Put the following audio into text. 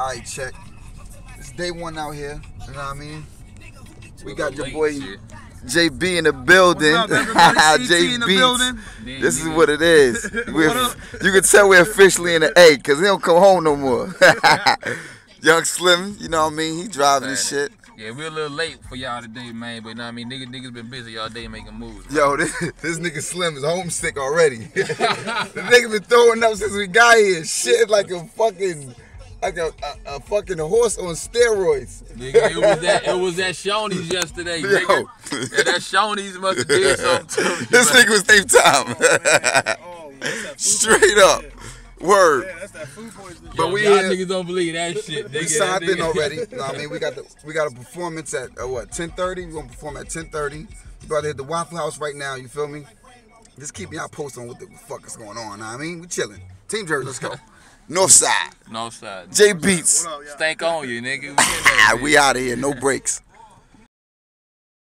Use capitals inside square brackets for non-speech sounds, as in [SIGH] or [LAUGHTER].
Alright, check. It's day one out here. You know what I mean? We got your boy JB in the building. What's up, [LAUGHS] everybody? CT J in the Beats. building. This is what it is. [LAUGHS] What you can tell we're officially in the A because he don't come home no more. [LAUGHS] Young Slim, you know what I mean? He driving this shit. Yeah, we're a little late for y'all today, man. But you know what I mean, niggas, niggas been busy all day making moves. Yo, this, this nigga Slim is homesick already. the nigga been throwing up since we got here. Shit like a fucking, like a, a, a fucking horse on steroids. Nigga, it was that it was that Shoney's yesterday, Yo. nigga. Yeah, that Shoney's must have did something to me. This nigga was name time. Oh, that's [LAUGHS] Straight up. Word. Yeah, that's that food poisoning. But Yo, we y'all niggas don't believe that shit. Nigga, We that signed in already. You know what I mean, we got the we got a performance at uh, what 10:30. We gonna perform at 10:30. We about to hit the Waffle House right now. You feel me? Just keep y'all posted on what the fuck is going on. Know what I mean, we chilling. Team Jersey, let's go. [LAUGHS] North side. No side. J Beatzz. What up, y'all? Stank on you, nigga. We, [LAUGHS] we out of here. No breaks.